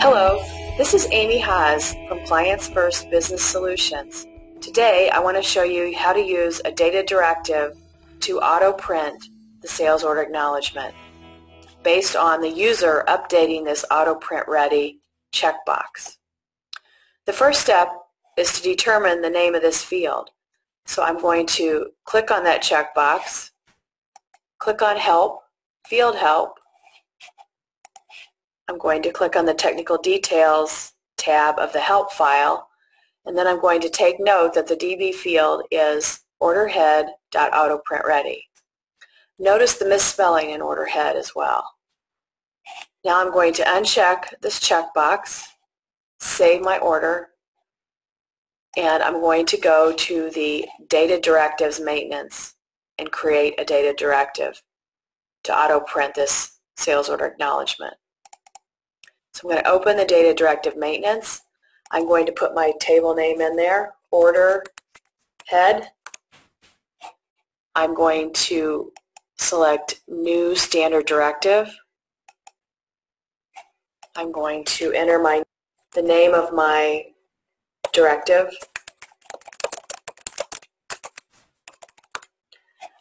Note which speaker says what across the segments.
Speaker 1: Hello, this is Amy Haas from Clients First Business Solutions. Today I want to show you how to use a data directive to auto print the sales order acknowledgement based on the user updating this auto print ready checkbox. The first step is to determine the name of this field. So I'm going to click on that checkbox, click on Help, Field Help. I'm going to click on the Technical Details tab of the Help file, and then I'm going to take note that the DB field is orderhead.autoprintready. Notice the misspelling in orderhead as well. Now I'm going to uncheck this checkbox, save my order, and I'm going to go to the Data Directives Maintenance and create a data directive to auto print this sales order acknowledgement. So I'm going to open the Data Directive Maintenance. I'm going to put my table name in there, order head. I'm going to select New Standard Directive. I'm going to enter my the name of my directive.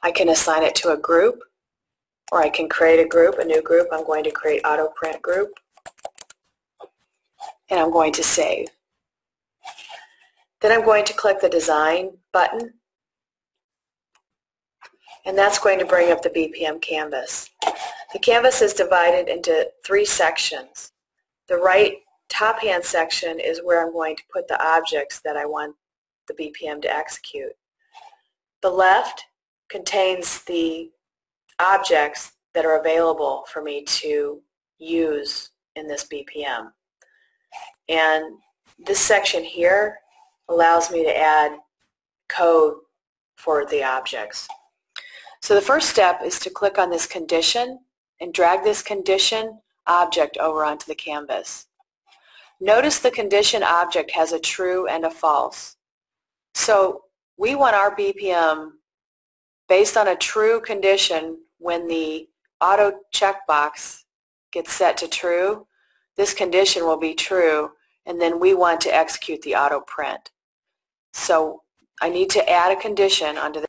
Speaker 1: I can assign it to a group or I can create a group, a new group. I'm going to create auto print group and I'm going to save. Then I'm going to click the design button and that's going to bring up the BPM canvas. The canvas is divided into three sections. The right top hand section is where I'm going to put the objects that I want the BPM to execute. The left contains the objects that are available for me to use in this BPM. And this section here allows me to add code for the objects. So the first step is to click on this condition and drag this condition object over onto the canvas. Notice the condition object has a true and a false. So we want our BPM based on a true condition when the auto checkbox gets set to true. This condition will be true and then we want to execute the auto print. So I need to add a condition under, the,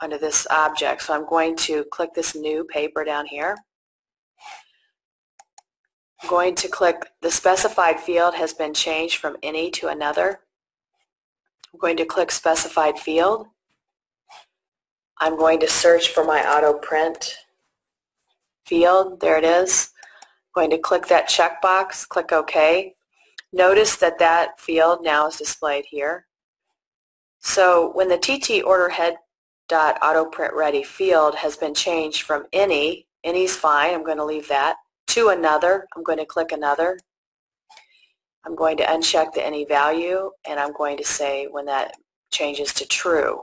Speaker 1: under this object. So I'm going to click this new paper down here. I'm going to click the specified field has been changed from any to another. I'm going to click specified field. I'm going to search for my auto print field. There it is. I'm going to click that checkbox, click OK. Notice that that field now is displayed here. So when the TT order head dot auto print ready field has been changed from any, any's fine, I'm going to leave that, to another. I'm going to click another. I'm going to uncheck the any value and I'm going to say when that changes to true.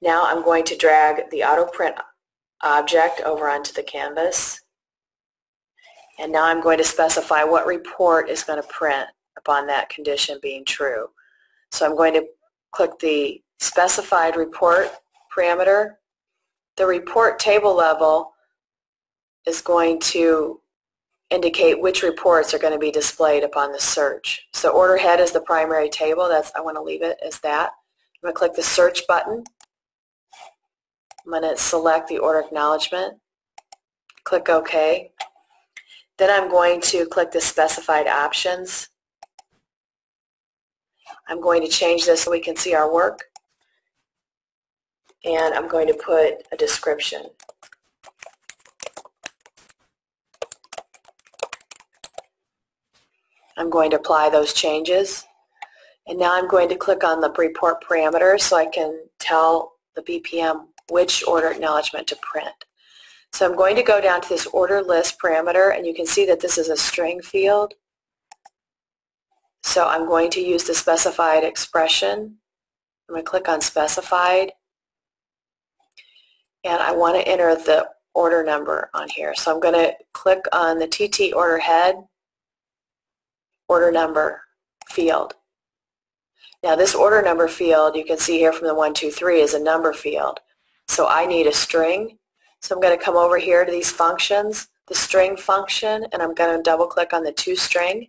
Speaker 1: Now I'm going to drag the auto print object over onto the canvas and now I'm going to specify what report is going to print upon that condition being true. So I'm going to click the specified report parameter. The report table level is going to indicate which reports are going to be displayed upon the search. So order head is the primary table. That's I want to leave it as that. I'm going to click the search button. I'm going to select the order acknowledgement. Click OK. Then I'm going to click the specified options. I'm going to change this so we can see our work. And I'm going to put a description. I'm going to apply those changes. And now I'm going to click on the report parameter so I can tell the BPM which order acknowledgement to print. So I'm going to go down to this order list parameter and you can see that this is a string field. So I'm going to use the specified expression. I'm going to click on specified and I want to enter the order number on here. So I'm going to click on the TT order head order number field. Now this order number field, you can see here from the 1, 2, 3 is a number field. So I need a string. So I'm going to come over here to these functions. the string function and I'm going to double click on the to string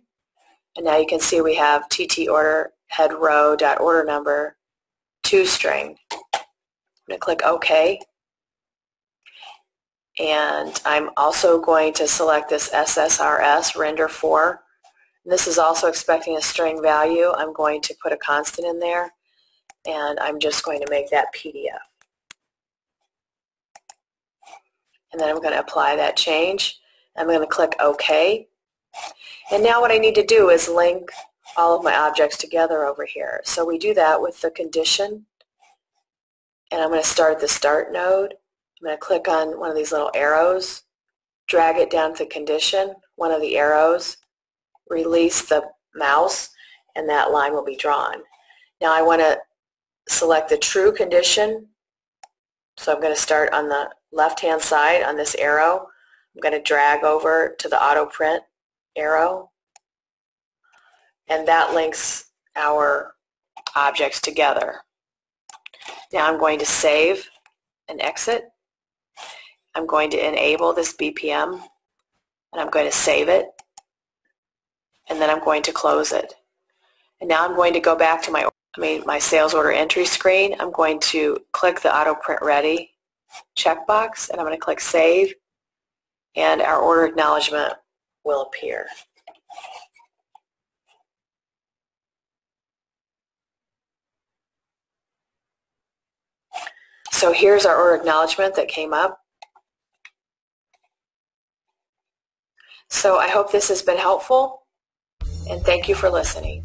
Speaker 1: and now you can see we have TT order head row dot order number to string. I'm going to click OK and I'm also going to select this SSRS render 4. This is also expecting a string value. I'm going to put a constant in there and I'm just going to make that PDF. And then I'm going to apply that change. I'm going to click OK. And now what I need to do is link all of my objects together over here. So we do that with the condition. And I'm going to start the start node. I'm going to click on one of these little arrows, drag it down to condition, one of the arrows, release the mouse, and that line will be drawn. Now I want to select the true condition. So I'm going to start on the left-hand side on this arrow. I'm going to drag over to the auto print arrow. And that links our objects together. Now I'm going to save and exit. I'm going to enable this BPM and I'm going to save it and then I'm going to close it. And now I'm going to go back to my I mean, my sales order entry screen. I'm going to click the auto print ready checkbox and I'm going to click save and our order acknowledgement will appear. So here's our order acknowledgement that came up. So I hope this has been helpful and thank you for listening.